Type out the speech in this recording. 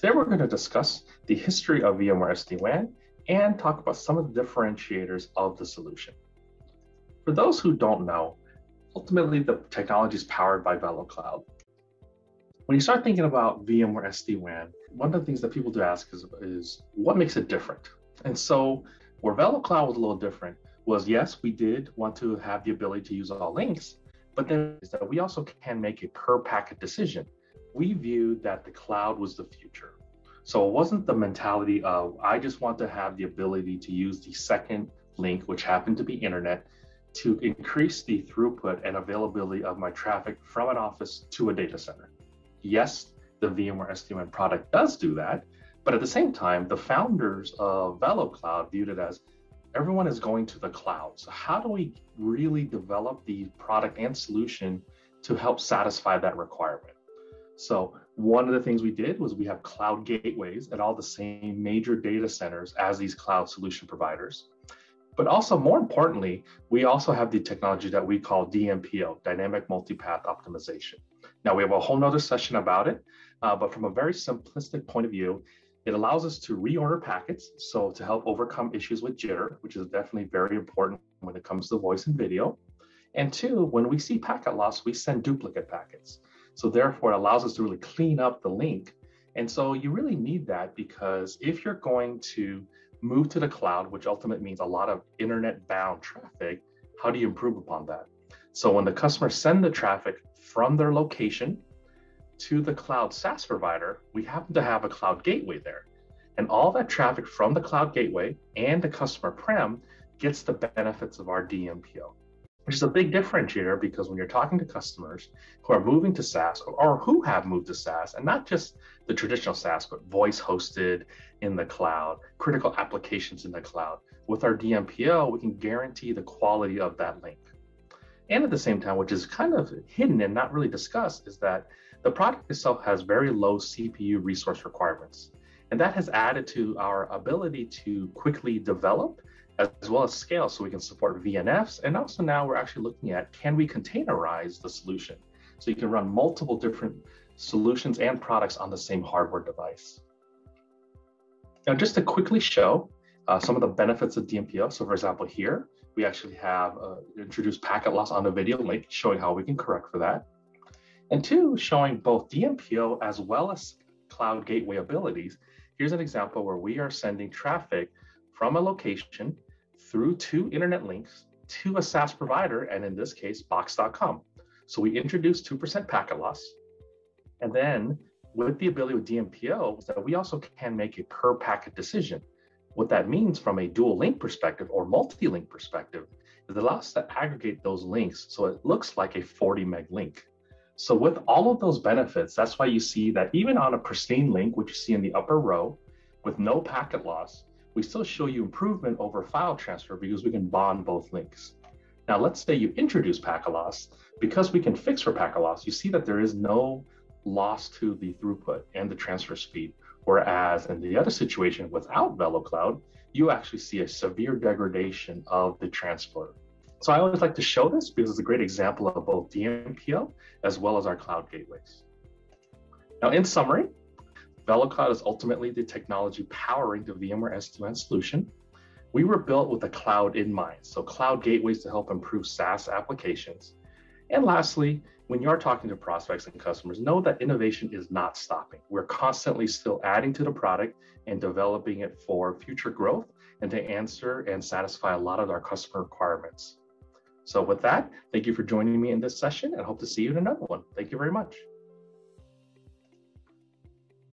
Today we're going to discuss the history of VMware SD-WAN and talk about some of the differentiators of the solution. For those who don't know, ultimately the technology is powered by VeloCloud. When you start thinking about VMware SD-WAN, one of the things that people do ask is, is what makes it different? And so where VeloCloud was a little different was yes, we did want to have the ability to use all links, but then we also can make a per packet decision we viewed that the cloud was the future. So it wasn't the mentality of, I just want to have the ability to use the second link, which happened to be internet, to increase the throughput and availability of my traffic from an office to a data center. Yes, the VMware SD-WAN product does do that, but at the same time, the founders of VeloCloud viewed it as everyone is going to the cloud. So how do we really develop the product and solution to help satisfy that requirement? So one of the things we did was we have cloud gateways at all the same major data centers as these cloud solution providers. But also more importantly, we also have the technology that we call DMPO, Dynamic Multipath Optimization. Now we have a whole nother session about it, uh, but from a very simplistic point of view, it allows us to reorder packets. So to help overcome issues with jitter, which is definitely very important when it comes to voice and video. And two, when we see packet loss, we send duplicate packets. So therefore, it allows us to really clean up the link. And so you really need that because if you're going to move to the cloud, which ultimately means a lot of internet bound traffic, how do you improve upon that? So when the customers send the traffic from their location to the cloud SaaS provider, we happen to have a cloud gateway there. And all that traffic from the cloud gateway and the customer prem gets the benefits of our DMPO which is a big differentiator because when you're talking to customers who are moving to SaaS or, who have moved to SaaS, and not just the traditional SaaS, but voice hosted in the cloud, critical applications in the cloud, with our DMPO, we can guarantee the quality of that link. And at the same time, which is kind of hidden and not really discussed, is that the product itself has very low CPU resource requirements. And that has added to our ability to quickly develop as well as scale so we can support VNFs. And also now we're actually looking at can we containerize the solution? So you can run multiple different solutions and products on the same hardware device. Now, just to quickly show uh, some of the benefits of DMPO. So for example, here, we actually have uh, introduced packet loss on the video link, showing how we can correct for that. And two, showing both DMPO as well as cloud gateway abilities. Here's an example where we are sending traffic from a location through two internet links to a SaaS provider, and in this case, Box.com. So we introduced 2% packet loss. And then with the ability with DMPO, that we also can make a per packet decision. What that means from a dual link perspective or multi-link perspective is it allows to aggregate those links so it looks like a 40 meg link. So with all of those benefits, that's why you see that even on a pristine link, which you see in the upper row, with no packet loss, we still show you improvement over file transfer because we can bond both links. Now, let's say you introduce packet loss. Because we can fix for packet loss, you see that there is no loss to the throughput and the transfer speed. Whereas in the other situation without VeloCloud, you actually see a severe degradation of the transport. So I always like to show this because it's a great example of both DMPO as well as our cloud gateways. Now, in summary, VeloCloud is ultimately the technology powering the VMware SD-WAN solution. We were built with the cloud in mind, so cloud gateways to help improve SaaS applications. And lastly, when you're talking to prospects and customers, know that innovation is not stopping. We're constantly still adding to the product and developing it for future growth and to answer and satisfy a lot of our customer requirements. So with that, thank you for joining me in this session and hope to see you in another one. Thank you very much.